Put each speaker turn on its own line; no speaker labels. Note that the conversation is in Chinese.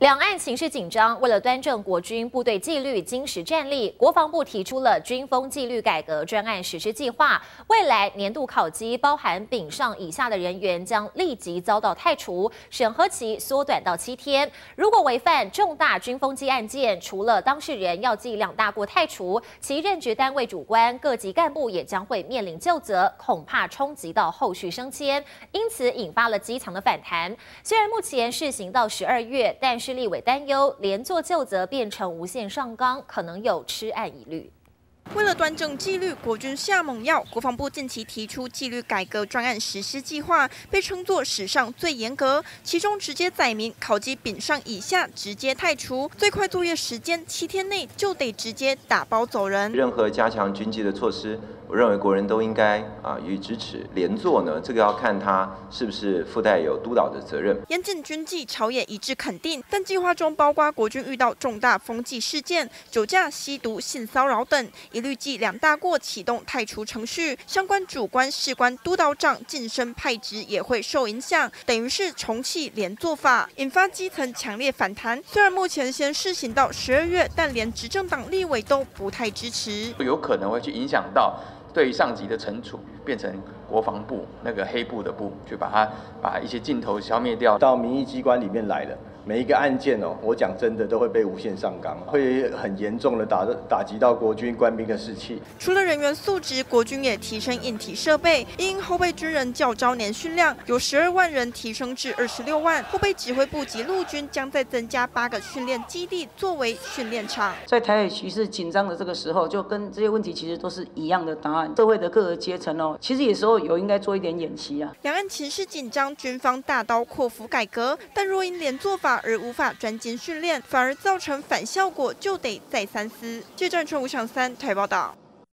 两岸情势紧张，为了端正国军部队纪律、精实战力，国防部提出了军风纪律改革专案实施计划。未来年度考绩包含丙上以下的人员将立即遭到汰除，审核期缩短到七天。如果违反重大军风纪案件，除了当事人要记两大过汰除，其任职单位主官、各级干部也将会面临就责，恐怕冲击到后续升迁，因此引发了机场的反弹。虽然目前试行到十二月，但是。立委担忧，连坐就责变成无限上纲，可能有吃案疑虑。
为了端正纪律，国军下猛药。国防部近期提出纪律改革专案实施计划，被称作史上最严格。其中直接载明考级丙上以下直接汰除，最快作业时间七天内就得直接打包走人。
任何加强军纪的措施。我认为国人都应该啊予以支持。连坐呢，这个要看他是不是附带有督导的责任。
严禁军纪，朝野一致肯定。但计划中包括国军遇到重大风纪事件，酒驾、吸毒、性骚扰等，一律记两大过，启动汰除程序。相关主官、士官、督导长晋升派职也会受影响，等于是重启连坐法，引发基层强烈反弹。虽然目前先试行到十二月，但连执政党立委都不太支持，
有可能会去影响到。对上级的惩处变成国防部那个黑部的部，去把它把一些镜头消灭掉，
到民意机关里面来了。每一个案件哦，我讲真的都会被无限上纲，会很严重的打打击到国军官兵的士气。
除了人员素质，国军也提升硬体设备，因后备军人较招年训量由十二万人提升至二十六万，后备指挥部及陆军将再增加八个训练基地作为训练场。
在台海局势紧张的这个时候，就跟这些问题其实都是一样的答案。社会的各个阶层哦，其实有时候有应该做一点演习啊。
两岸情势紧张，军方大刀阔斧改革，但若因连做法。而无法专精训练，反而造成反效果，就得再三思。借战春吴强三台报道。